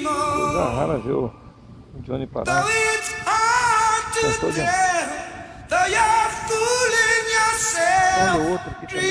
Coisa rara ver o Johnny parar. De- Olha outro aqui também.